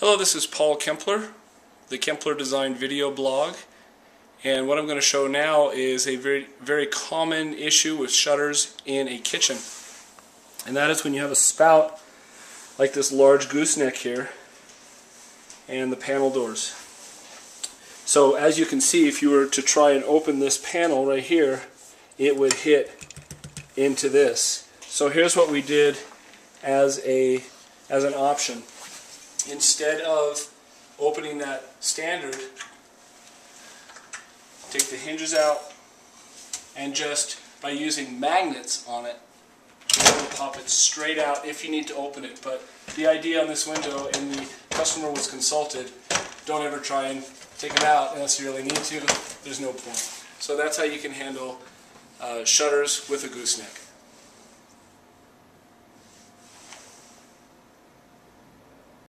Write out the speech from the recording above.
Hello, this is Paul Kempler, the Kempler Design video blog. And what I'm going to show now is a very, very common issue with shutters in a kitchen. And that is when you have a spout like this large gooseneck here and the panel doors. So as you can see, if you were to try and open this panel right here, it would hit into this. So here's what we did as a as an option. Instead of opening that standard, take the hinges out and just by using magnets on it, pop it straight out if you need to open it. But the idea on this window, and the customer was consulted, don't ever try and take them out unless you really need to. There's no point. So that's how you can handle uh, shutters with a gooseneck.